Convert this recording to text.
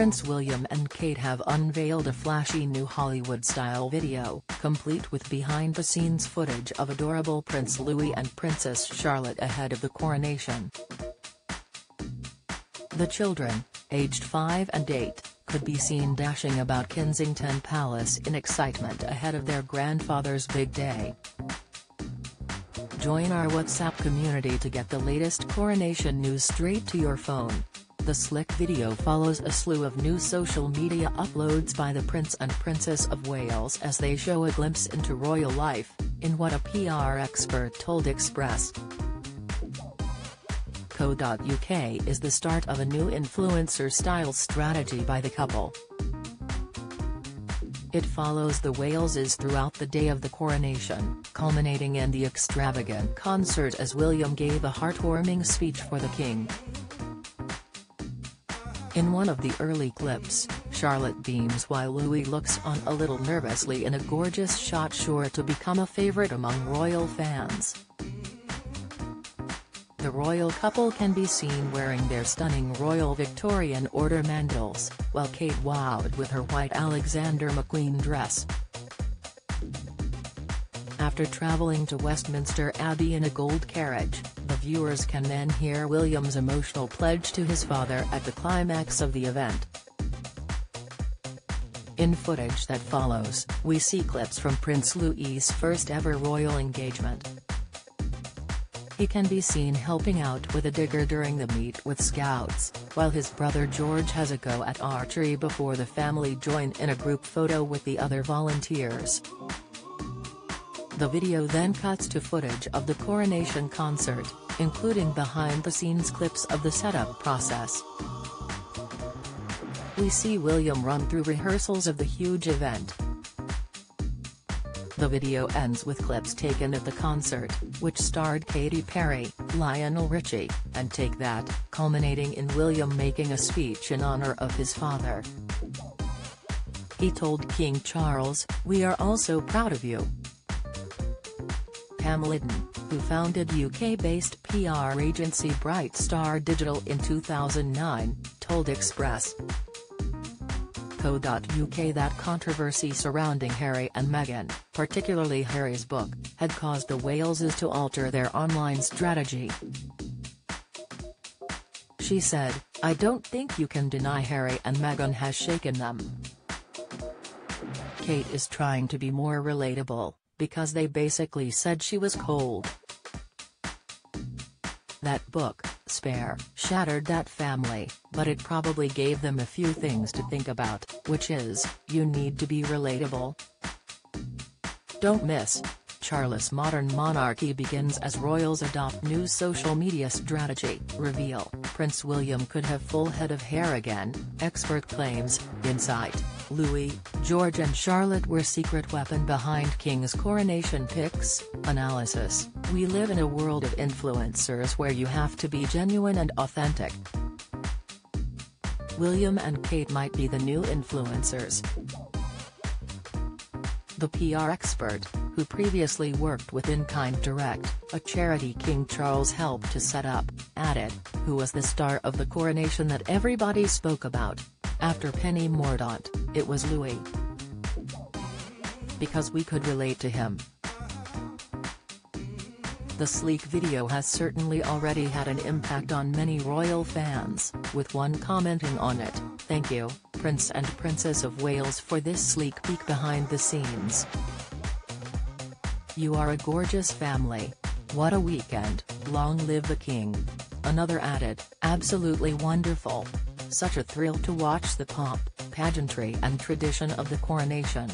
Prince William and Kate have unveiled a flashy new Hollywood-style video, complete with behind-the-scenes footage of adorable Prince Louis and Princess Charlotte ahead of the coronation. The children, aged 5 and 8, could be seen dashing about Kensington Palace in excitement ahead of their grandfather's big day. Join our WhatsApp community to get the latest coronation news straight to your phone. The slick video follows a slew of new social media uploads by the Prince and Princess of Wales as they show a glimpse into royal life, in what a PR expert told Express. Co.uk is the start of a new influencer-style strategy by the couple. It follows the Waleses throughout the day of the coronation, culminating in the extravagant concert as William gave a heartwarming speech for the king. In one of the early clips, Charlotte beams while Louis looks on a little nervously in a gorgeous shot sure to become a favorite among royal fans. The royal couple can be seen wearing their stunning Royal Victorian Order mantles, while Kate wowed with her white Alexander McQueen dress. After travelling to Westminster Abbey in a gold carriage, viewers can then hear William's emotional pledge to his father at the climax of the event. In footage that follows, we see clips from Prince Louis's first ever royal engagement. He can be seen helping out with a digger during the meet with scouts, while his brother George has a go at archery before the family join in a group photo with the other volunteers. The video then cuts to footage of the coronation concert, including behind-the-scenes clips of the setup process. We see William run through rehearsals of the huge event. The video ends with clips taken at the concert, which starred Katy Perry, Lionel Richie, and Take That, culminating in William making a speech in honor of his father. He told King Charles, We are also proud of you. Pam Lyddon, who founded UK-based PR agency Bright Star Digital in 2009, told Express. Co.uk that controversy surrounding Harry and Meghan, particularly Harry's book, had caused the Waleses to alter their online strategy. She said, I don't think you can deny Harry and Meghan has shaken them. Kate is trying to be more relatable, because they basically said she was cold. That book, Spare, shattered that family, but it probably gave them a few things to think about, which is, you need to be relatable. Don't miss. Charles' modern monarchy begins as royals adopt new social media strategy, reveal, Prince William could have full head of hair again, expert claims, insight. Louis, George and Charlotte were secret weapon behind King's coronation pics, analysis, we live in a world of influencers where you have to be genuine and authentic. William and Kate might be the new influencers. The PR expert, who previously worked with In Kind Direct, a charity King Charles helped to set up, added, who was the star of the coronation that everybody spoke about. After Penny Mordaunt, it was Louis. Because we could relate to him. The sleek video has certainly already had an impact on many royal fans, with one commenting on it, thank you, Prince and Princess of Wales for this sleek peek behind the scenes. You are a gorgeous family. What a weekend, long live the king. Another added, absolutely wonderful. Such a thrill to watch the pomp, pageantry and tradition of the coronation.